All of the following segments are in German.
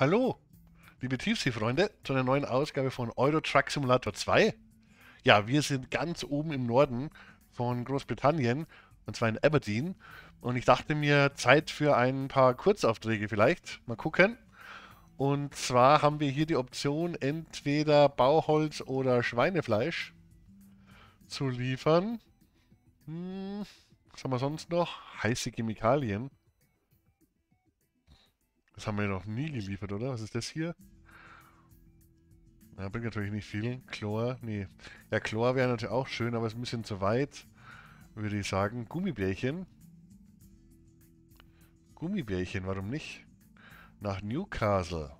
Hallo, liebe Tiefseefreunde, zu einer neuen Ausgabe von Euro Truck Simulator 2. Ja, wir sind ganz oben im Norden von Großbritannien, und zwar in Aberdeen. Und ich dachte mir, Zeit für ein paar Kurzaufträge vielleicht. Mal gucken. Und zwar haben wir hier die Option, entweder Bauholz oder Schweinefleisch zu liefern. Hm, was haben wir sonst noch? Heiße Chemikalien. Das haben wir noch nie geliefert, oder? Was ist das hier? Ja, bringt natürlich nicht viel. Chlor, nee. Ja, Chlor wäre natürlich auch schön, aber ist ein bisschen zu weit, würde ich sagen. Gummibärchen. Gummibärchen, warum nicht? Nach Newcastle.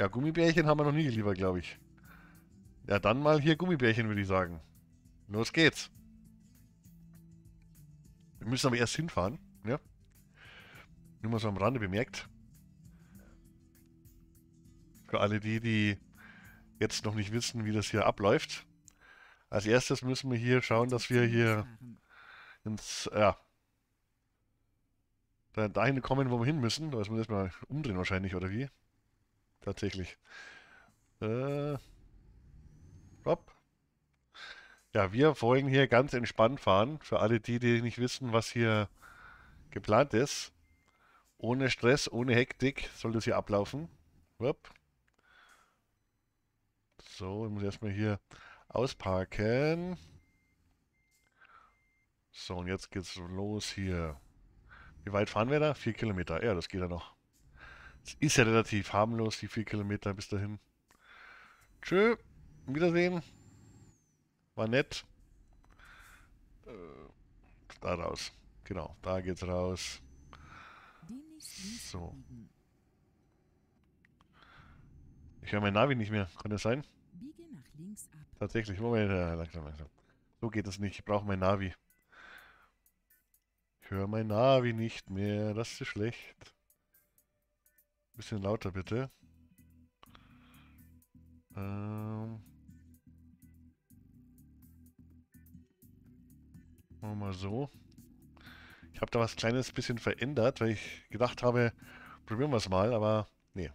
Ja, Gummibärchen haben wir noch nie geliefert, glaube ich. Ja, dann mal hier Gummibärchen, würde ich sagen. Los geht's. Wir müssen aber erst hinfahren, ja. Nur mal so am Rande bemerkt. Für alle die, die jetzt noch nicht wissen, wie das hier abläuft. Als erstes müssen wir hier schauen, dass wir hier ins, ja, dahin kommen, wo wir hin müssen. Da müssen wir das mal umdrehen wahrscheinlich, oder wie? Tatsächlich. Äh, hopp. Ja, wir wollen hier ganz entspannt fahren. Für alle die, die nicht wissen, was hier geplant ist. Ohne Stress, ohne Hektik soll das hier ablaufen. Hopp. So, ich muss erstmal hier ausparken. So, und jetzt geht's los hier. Wie weit fahren wir da? Vier Kilometer. Ja, das geht ja noch. Es ist ja relativ harmlos, die vier Kilometer bis dahin. Tschö. Wiedersehen. War nett. Äh, da raus. Genau, da geht's raus. So. Ich höre mein Navi nicht mehr. Kann das sein? Tatsächlich. Moment, langsam, langsam. So geht es nicht. Ich brauche mein Navi. Ich höre mein Navi nicht mehr. Das ist schlecht. Bisschen lauter bitte. Ähm. Machen wir mal so. Ich habe da was kleines bisschen verändert, weil ich gedacht habe, probieren wir es mal, aber nee.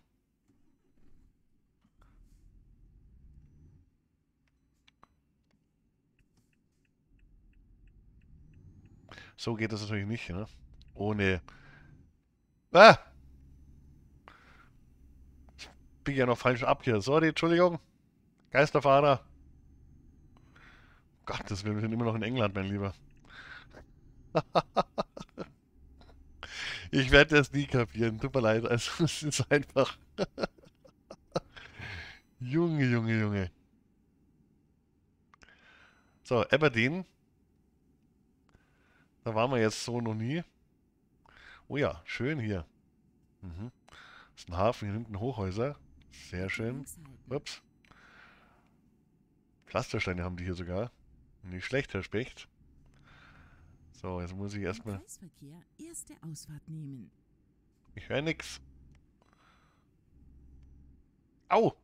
So geht das natürlich nicht, ne? Ohne... Ah! Ich bin ja noch falsch ab hier. Sorry, Entschuldigung. Geisterfahrer. Gott, das wir sind immer noch in England, mein Lieber. ich werde das nie kapieren. Tut mir leid. Also, es ist einfach... Junge, Junge, Junge. So, Aberdeen. Da waren wir jetzt so noch nie. Oh ja, schön hier. Mhm. Das ist ein Hafen, hier hinten Hochhäuser. Sehr schön. Ups. Pflastersteine haben die hier sogar. Nicht schlecht, Herr Specht. So, jetzt muss ich erstmal... Ich höre nix. Au!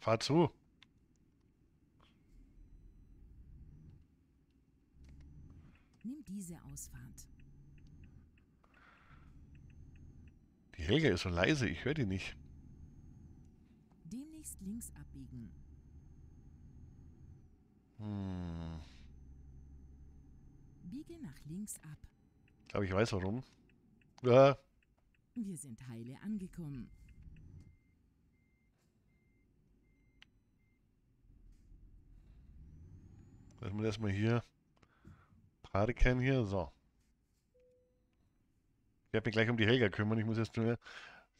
Fahr zu. Nimm diese Ausfahrt. Die Helga ist so leise, ich höre die nicht. Demnächst links abbiegen. Hm. Biege nach links ab. Ich glaube, ich weiß warum. Ja. Wir sind heile angekommen. Lassen wir erstmal hier Parken hier. So. Ich werde mich gleich um die Helga kümmern. Ich muss jetzt nur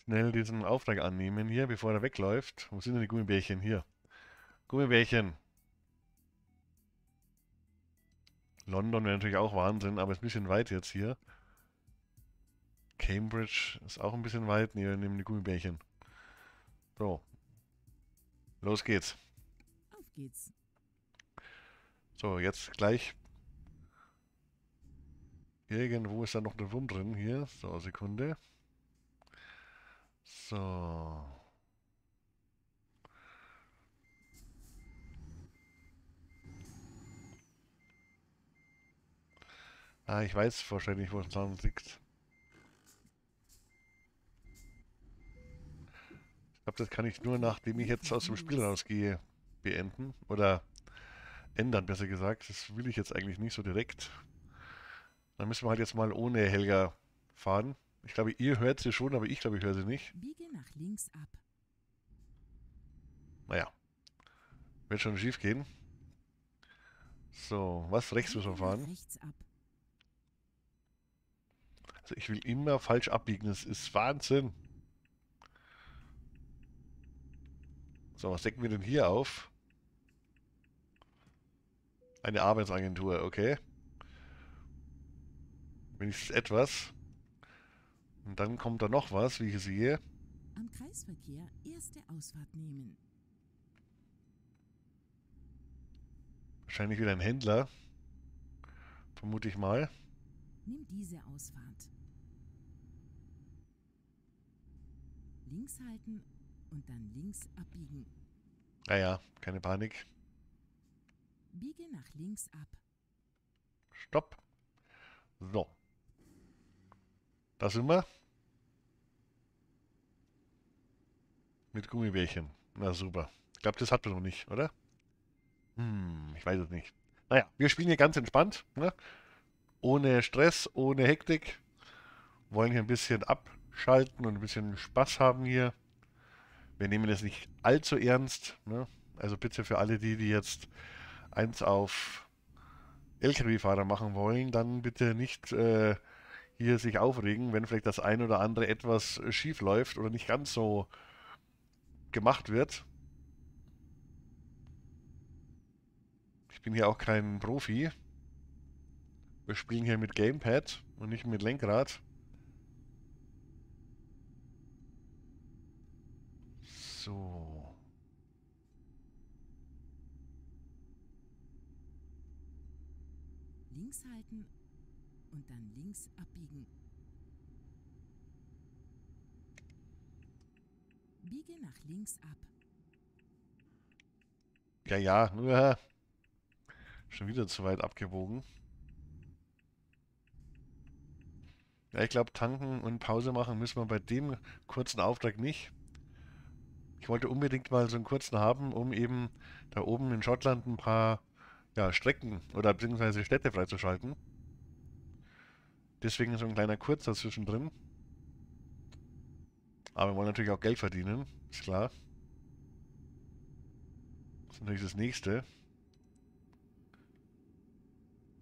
schnell diesen Auftrag annehmen hier, bevor er wegläuft. Wo sind denn die Gummibärchen? Hier. Gummibärchen. London wäre natürlich auch Wahnsinn, aber ist ein bisschen weit jetzt hier. Cambridge ist auch ein bisschen weit. Ne, wir nehmen die Gummibärchen. So. Los geht's. Auf geht's. So, jetzt gleich. Irgendwo ist da noch eine Wurm drin hier. So, Sekunde. So. Ah, ich weiß wahrscheinlich, wo es dran liegt. Ich glaube, das kann ich nur, nachdem ich jetzt aus dem Spiel rausgehe, beenden. Oder ändern, besser gesagt. Das will ich jetzt eigentlich nicht so direkt. Dann müssen wir halt jetzt mal ohne Helga fahren. Ich glaube, ihr hört sie schon, aber ich glaube, ich höre sie nicht. Biege nach links ab. Naja. Wird schon schief gehen. So, was? Rechts müssen wir fahren. Rechts ab. Also ich will immer falsch abbiegen. Das ist Wahnsinn. So, was decken wir denn hier auf? Eine Arbeitsagentur, okay. Wenigstens etwas. Und dann kommt da noch was, wie ich sehe. Am Kreisverkehr erste Ausfahrt nehmen. Wahrscheinlich wieder ein Händler. Vermute ich mal. Nimm diese Ausfahrt. Links halten und dann links abbiegen. Naja, keine Panik. Biege nach links ab. Stopp. So. Da sind wir. Mit Gummibärchen. Na super. Ich glaube, das hat man noch nicht, oder? Hm, ich weiß es nicht. Naja, wir spielen hier ganz entspannt. Ne? Ohne Stress, ohne Hektik. Wollen hier ein bisschen abschalten und ein bisschen Spaß haben hier. Wir nehmen das nicht allzu ernst. Ne? Also bitte für alle die, die jetzt eins auf LKW-Fahrer machen wollen, dann bitte nicht äh, hier sich aufregen, wenn vielleicht das ein oder andere etwas schief läuft oder nicht ganz so gemacht wird. Ich bin hier auch kein Profi. Wir spielen hier mit Gamepad und nicht mit Lenkrad. So. Links halten und dann links abbiegen. Biege nach links ab. Ja, ja, nur schon wieder zu weit abgebogen. Ja, ich glaube, tanken und Pause machen müssen wir bei dem kurzen Auftrag nicht. Ich wollte unbedingt mal so einen kurzen haben, um eben da oben in Schottland ein paar ja, Strecken oder beziehungsweise Städte freizuschalten. Deswegen so ein kleiner kurzer zwischendrin. Aber wir wollen natürlich auch Geld verdienen, ist klar. Das ist natürlich das nächste.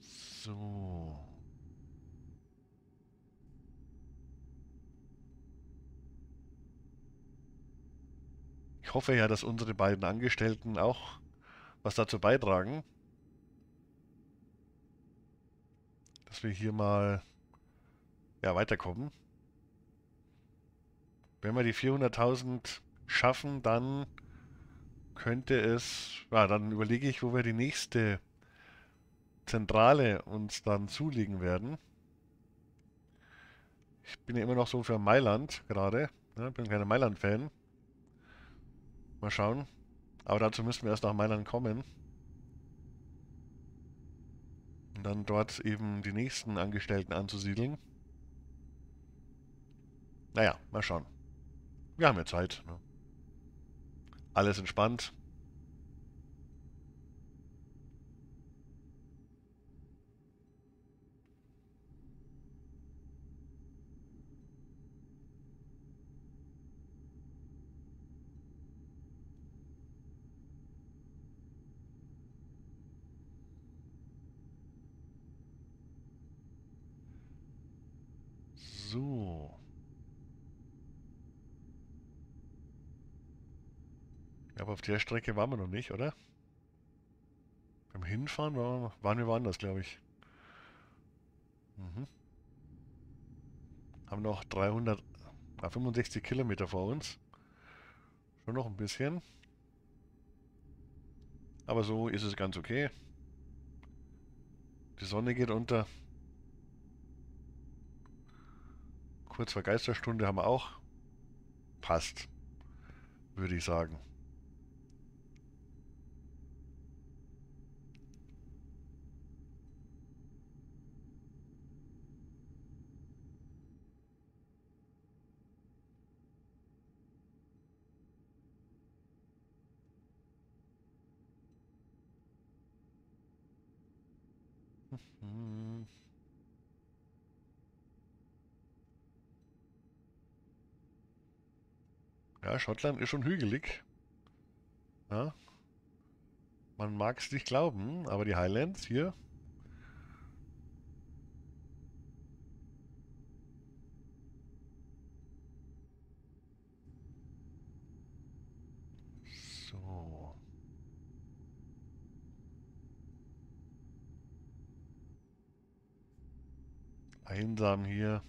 So. Ich hoffe ja, dass unsere beiden Angestellten auch was dazu beitragen. Dass wir hier mal ja, weiterkommen. Wenn wir die 400.000 schaffen, dann könnte es, ja, dann überlege ich, wo wir die nächste Zentrale uns dann zulegen werden. Ich bin ja immer noch so für Mailand gerade. Ne? Bin kein Mailand-Fan. Mal schauen. Aber dazu müssen wir erst nach Mailand kommen. Und dann dort eben die nächsten Angestellten anzusiedeln. Naja, mal schauen. Wir haben ja Zeit. Ne? Alles entspannt. So. Aber auf der Strecke waren wir noch nicht, oder? Beim Hinfahren waren wir, waren woanders, glaube ich. Mhm. Haben noch 300, ah, 65 Kilometer vor uns. Schon noch ein bisschen. Aber so ist es ganz okay. Die Sonne geht unter. Kurz vor Geisterstunde haben wir auch. Passt. Würde ich sagen. Schottland ist schon hügelig. Ja. Man mag es nicht glauben, aber die Highlands hier. So. Einsam hier.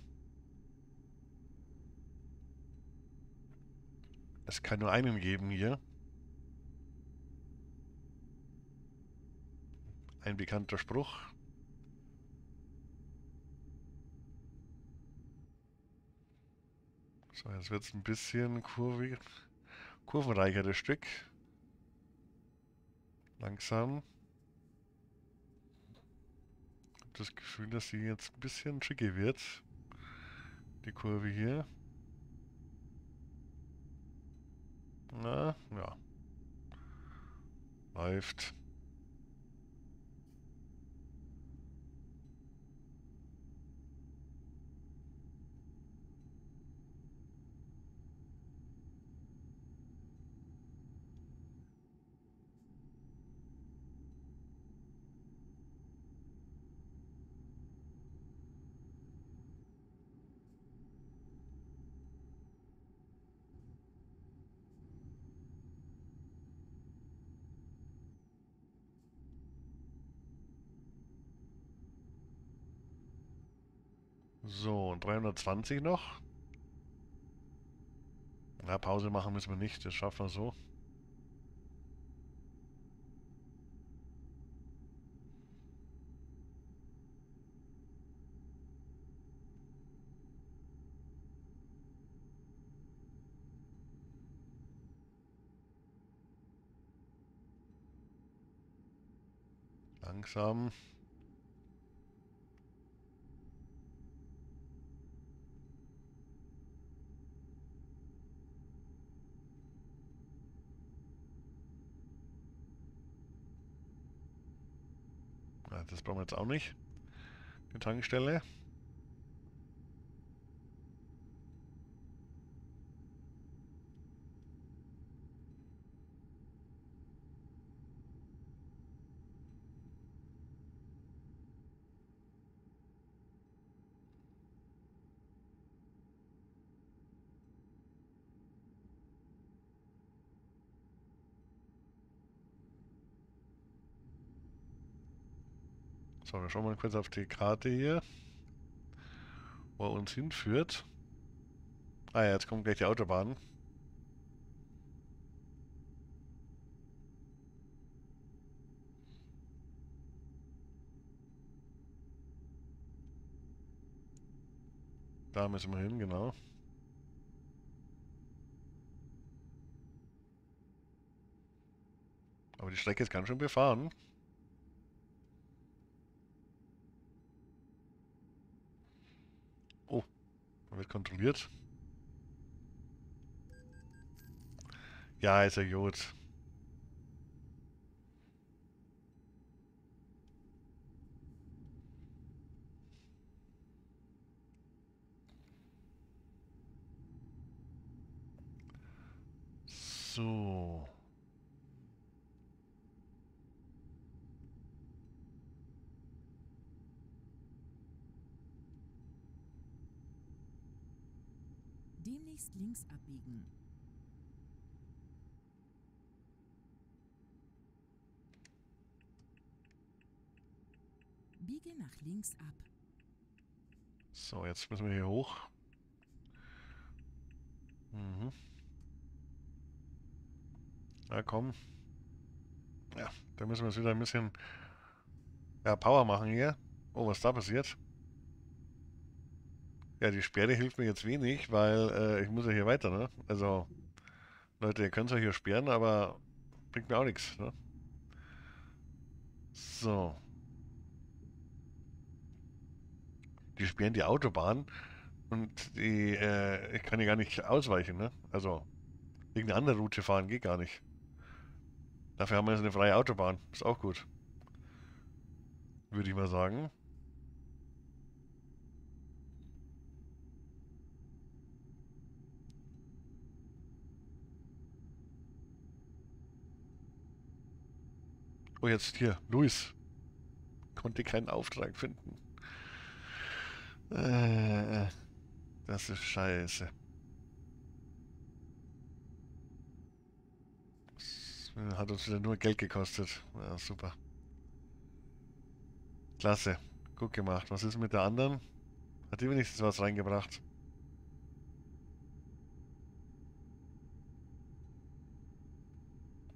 Es kann nur einen geben hier. Ein bekannter Spruch. So, jetzt wird es ein bisschen kurvig, kurvenreicher, das Stück. Langsam. Ich habe das Gefühl, dass sie jetzt ein bisschen tricky wird. Die Kurve hier. Na, ja. Läuft. So, und 320 noch. Na, Pause machen müssen wir nicht, das schaffen wir so. Langsam. Ja, das brauchen wir jetzt auch nicht. Die Tankstelle. So, wir schauen mal kurz auf die Karte hier, wo er uns hinführt. Ah ja, jetzt kommt gleich die Autobahn. Da müssen wir hin, genau. Aber die Strecke ist ganz schön befahren. Wird kontrolliert. Ja, ist ja gut. So. Demnächst links abbiegen. Biege nach links ab. So, jetzt müssen wir hier hoch. Mhm. Na komm. Ja, da müssen wir jetzt wieder ein bisschen ja, Power machen hier. Oh, was da passiert? Ja, die Sperre hilft mir jetzt wenig, weil äh, ich muss ja hier weiter, ne? Also, Leute, ihr könnt ja hier sperren, aber bringt mir auch nichts, ne? So. Die sperren die Autobahn und die, äh, ich kann hier gar nicht ausweichen, ne? Also, irgendeine andere Route fahren geht gar nicht. Dafür haben wir jetzt eine freie Autobahn. Ist auch gut. würde ich mal sagen. Oh, jetzt hier, Luis. Konnte keinen Auftrag finden. Äh, das ist scheiße. Hat uns wieder nur Geld gekostet. Ja, super. Klasse. Gut gemacht. Was ist mit der anderen? Hat die wenigstens was reingebracht?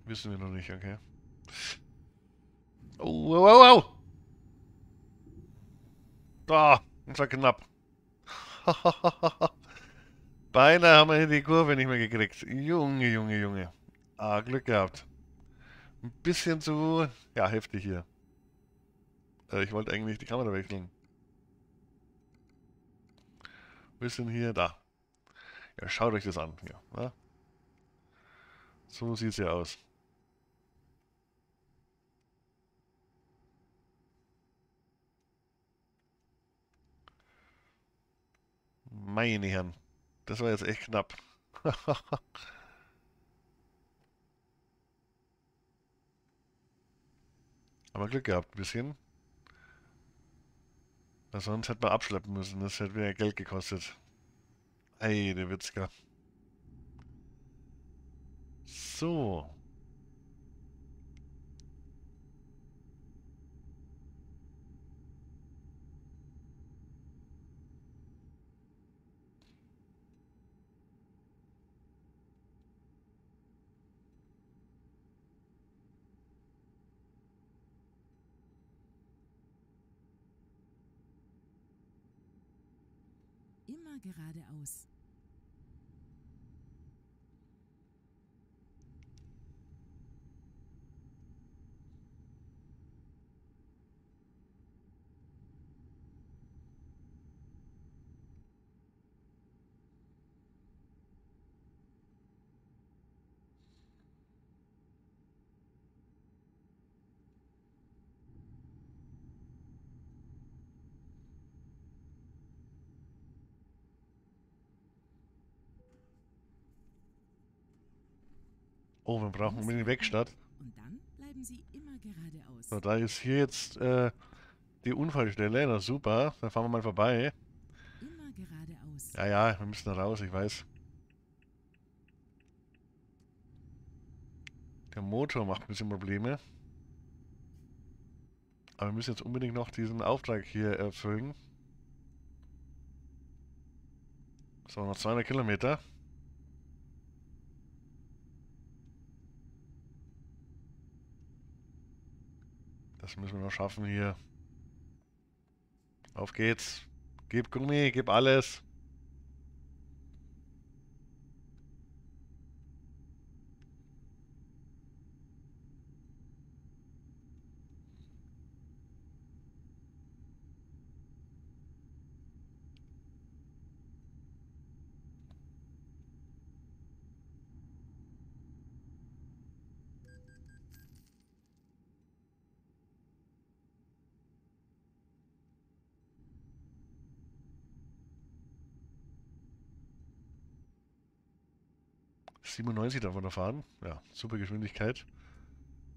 Wissen wir noch nicht, okay. Oh, wow, wow, wow. Da, das war knapp. Beinahe haben wir die Kurve nicht mehr gekriegt. Junge, Junge, Junge. Ah, Glück gehabt. Ein bisschen zu, ja, heftig hier. Äh, ich wollte eigentlich die Kamera wechseln. Wir sind hier, da. Ja, schaut euch das an. Ja. So sieht es ja aus. Meine Herren. Das war jetzt echt knapp. Aber Glück gehabt, ein bisschen. Weil sonst hätte man abschleppen müssen. Das hätte wieder Geld gekostet. Ey, der Witzka. So. Immer geradeaus. Oh, wir brauchen unbedingt eine Werkstatt. Und dann bleiben Sie immer geradeaus. So, da ist hier jetzt äh, die Unfallstelle. Na super, dann fahren wir mal vorbei. Immer geradeaus. Ja, ja, wir müssen da raus, ich weiß. Der Motor macht ein bisschen Probleme. Aber wir müssen jetzt unbedingt noch diesen Auftrag hier erfüllen. So, noch 200 Kilometer. Das müssen wir noch schaffen hier. Auf geht's. Gib Gummi, gib alles. ...97 darf man da fahren. Ja, super Geschwindigkeit.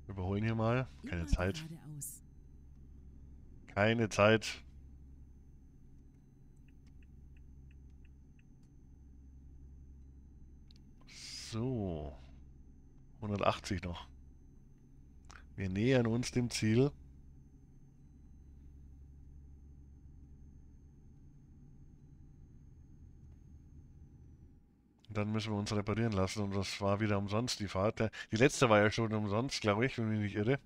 Überholen hier mal. Keine Immer Zeit. geradeaus. Keine Zeit. So. 180 noch. Wir nähern uns dem Ziel. Dann müssen wir uns reparieren lassen und das war wieder umsonst die Fahrt. Die letzte war ja schon umsonst, glaube ich, wenn ich mich nicht irre.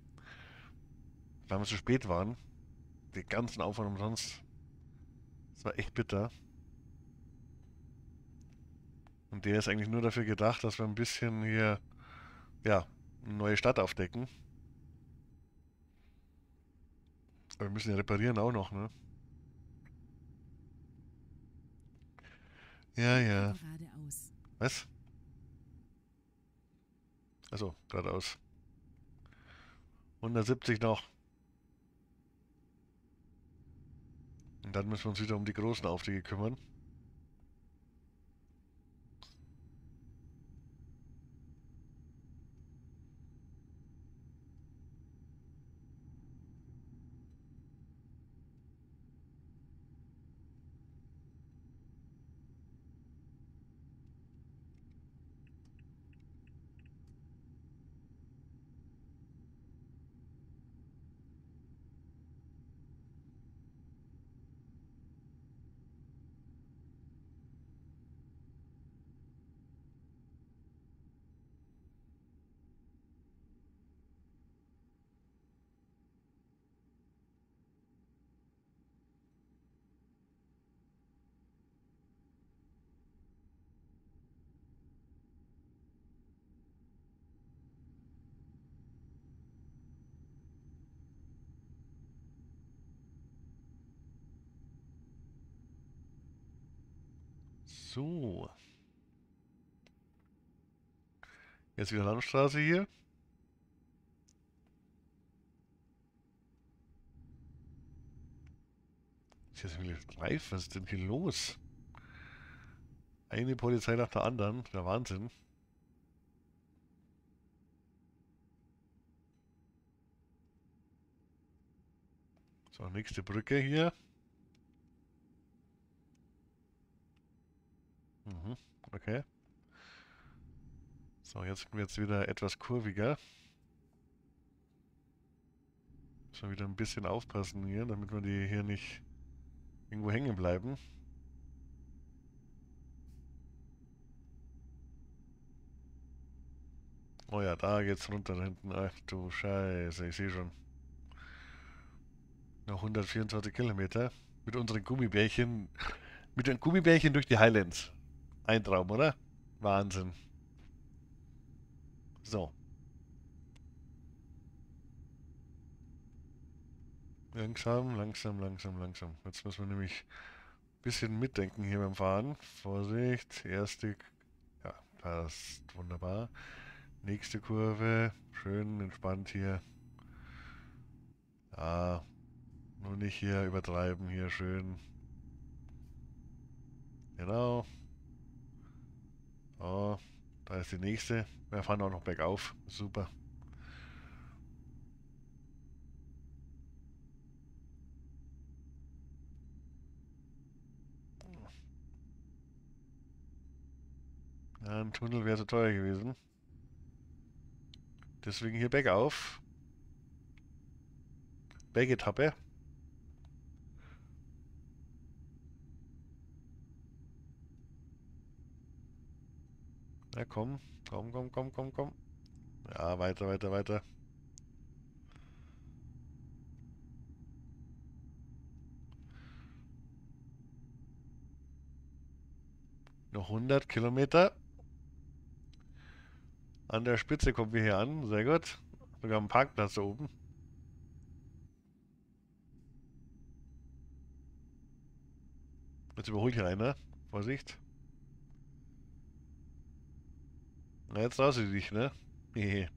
Weil wir zu spät waren. Den ganzen Aufwand umsonst. Das war echt bitter. Und der ist eigentlich nur dafür gedacht, dass wir ein bisschen hier, ja, eine neue Stadt aufdecken. Aber wir müssen ja reparieren auch noch, ne? Ja, ja. Geradeaus. Was? Also, geradeaus. 170 noch. Und dann müssen wir uns wieder um die großen Aufträge kümmern. So. Jetzt wieder Landstraße hier. Ist jetzt wirklich reif? Was ist denn hier los? Eine Polizei nach der anderen. Der Wahnsinn. So, nächste Brücke hier. Mhm, okay. So, jetzt sind wir jetzt wieder etwas kurviger. Müssen wir wieder ein bisschen aufpassen hier, damit wir die hier nicht irgendwo hängen bleiben. Oh ja, da geht's runter da hinten. Ach du Scheiße, ich sehe schon. Noch 124 Kilometer. Mit unseren Gummibärchen. Mit den Gummibärchen durch die Highlands. Ein Traum, oder? Wahnsinn. So. Langsam, langsam, langsam, langsam. Jetzt müssen wir nämlich ein bisschen mitdenken hier beim Fahren. Vorsicht, erste... Ja, passt. Wunderbar. Nächste Kurve. Schön entspannt hier. Ja, nur nicht hier übertreiben. Hier schön. Genau. Oh, da ist die nächste. Wir fahren auch noch bergauf. Super. Ja, ein Tunnel wäre zu teuer gewesen. Deswegen hier bergauf. Bergetappe. Na komm, komm, komm, komm, komm, komm. Ja, weiter, weiter, weiter. Noch 100 Kilometer. An der Spitze kommen wir hier an. Sehr gut. Sogar am Parkplatz da oben. Jetzt überholt hier einer. Vorsicht. Na, jetzt traust du dich, ne? Hehe.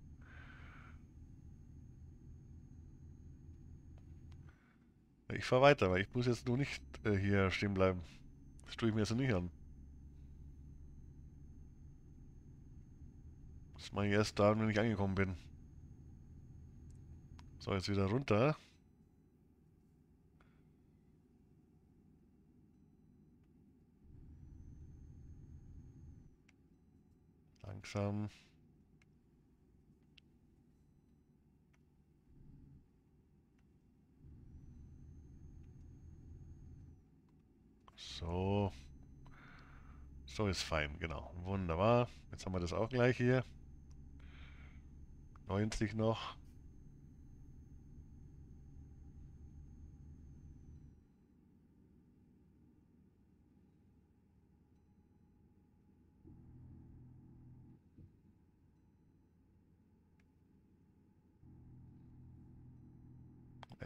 Ich fahr weiter, weil ich muss jetzt nur nicht äh, hier stehen bleiben. Das tue ich mir jetzt nicht an. Das mache ich erst da, wenn ich angekommen bin. So, jetzt wieder runter. Langsam. So. So ist fein, genau. Wunderbar. Jetzt haben wir das auch gleich hier. 90 noch.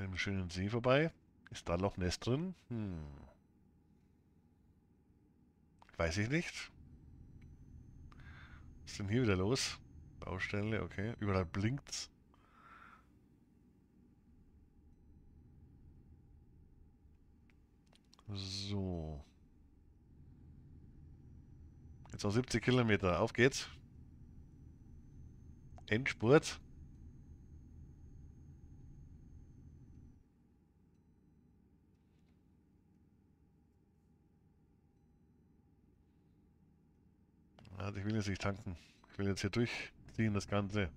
Einem schönen See vorbei. Ist da Loch Ness drin? Hm. Weiß ich nicht. Was ist denn hier wieder los? Baustelle, okay. Überall blinkt's. So. Jetzt noch 70 Kilometer. Auf geht's. Endspurt. Also ich will jetzt nicht tanken. Ich will jetzt hier durchziehen, das Ganze.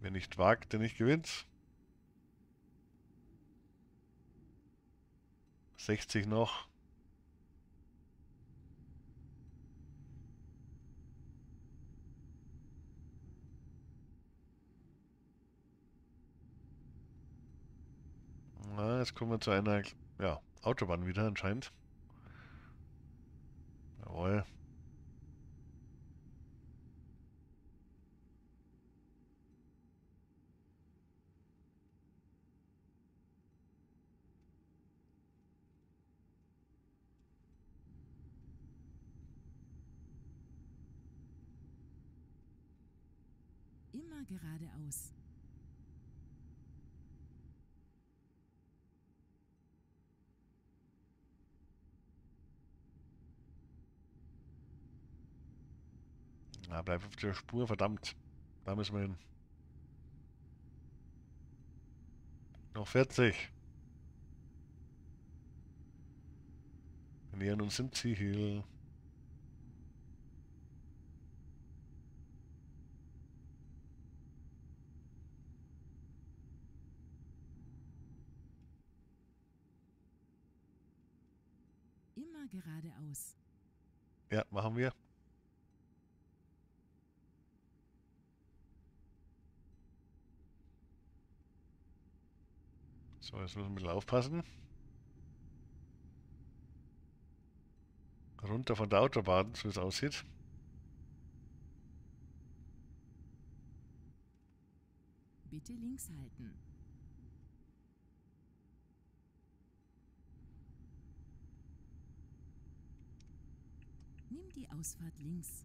Wer nicht wagt, der nicht gewinnt. 60 noch. Na, jetzt kommen wir zu einer ja, Autobahn wieder anscheinend. Jawohl. Immer geradeaus. Bleib auf der Spur, verdammt. Da müssen wir hin. Noch 40. Wir nähern uns dem Ziel. Immer geradeaus. Ja, machen wir. So, jetzt müssen wir ein bisschen aufpassen. Runter von der Autobahn, so wie es aussieht. Bitte links halten. Nimm die Ausfahrt links.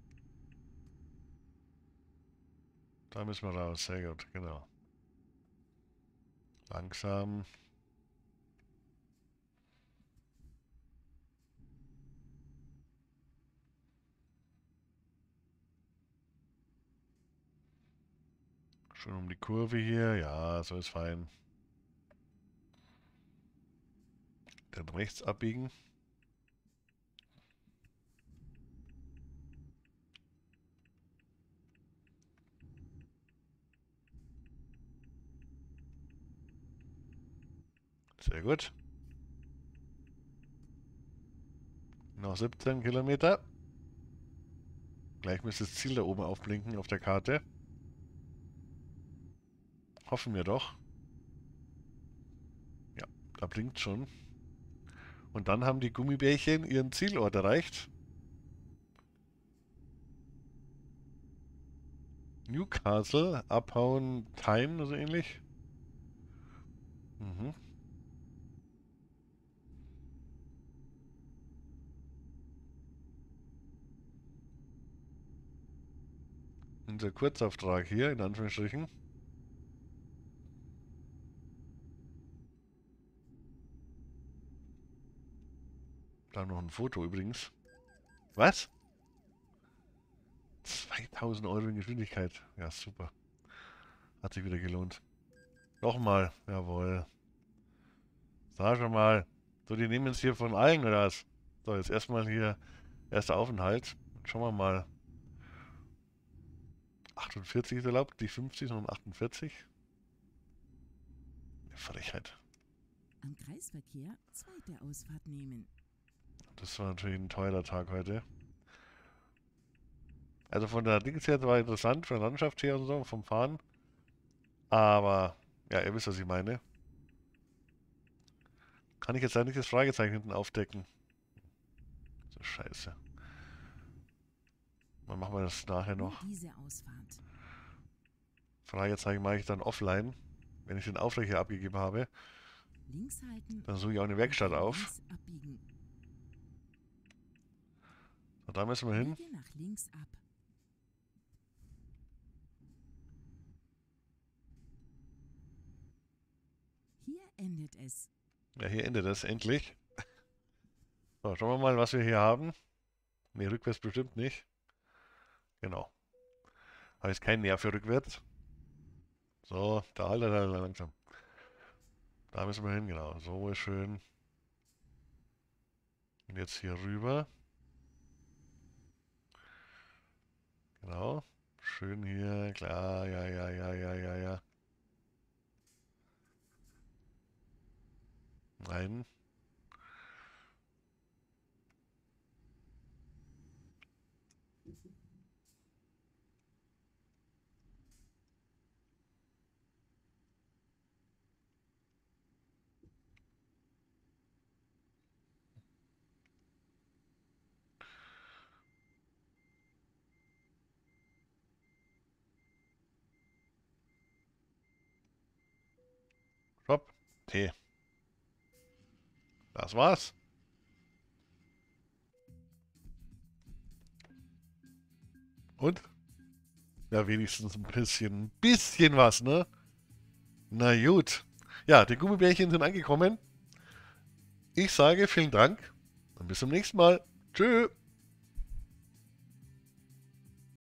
Da müssen wir raus, sehr gut, genau. Langsam. Schon um die Kurve hier, ja, so ist fein. Dann rechts abbiegen. Sehr gut. Noch 17 Kilometer. Gleich müsste das Ziel da oben aufblinken auf der Karte. Hoffen wir doch. Ja, da blinkt schon. Und dann haben die Gummibärchen ihren Zielort erreicht. Newcastle, abhauen, Time oder so ähnlich. Mhm. Unser Kurzauftrag hier, in Anführungsstrichen. Da noch ein Foto übrigens. Was? 2000 Euro in Geschwindigkeit. Ja, super. Hat sich wieder gelohnt. Nochmal. Jawohl. Sag schon mal. So, die nehmen jetzt hier von allen oder was? So, jetzt erstmal hier erster Aufenthalt. Schauen wir mal. 48 ist erlaubt, die 50, sondern 48. Frechheit. Am Kreisverkehr zweite Ausfahrt nehmen. Das war natürlich ein teurer Tag heute. Also von der Dings her war interessant, von der Landschaft her und so, vom Fahren. Aber, ja, ihr wisst, was ich meine. Kann ich jetzt eigentlich das Fragezeichen hinten aufdecken? So scheiße. Dann machen wir das nachher noch. Fragezeichen mache ich dann offline. Wenn ich den Auftrag hier abgegeben habe, dann suche ich auch eine Werkstatt auf. Und da müssen wir hin. Hier endet es. Ja, hier endet es endlich. So, schauen wir mal, was wir hier haben. Nee, rückwärts bestimmt nicht. Genau. Jetzt keinen Nerv für rückwärts. So, da, da, da, langsam. Da müssen wir hin, genau. So ist schön. Und jetzt hier rüber. Genau. Schön hier, klar, ja, ja, ja, ja, ja, ja. Nein. T. Das war's. Und? Ja, wenigstens ein bisschen, ein bisschen was, ne? Na gut. Ja, die Gummibärchen sind angekommen. Ich sage vielen Dank und bis zum nächsten Mal. Tschüss.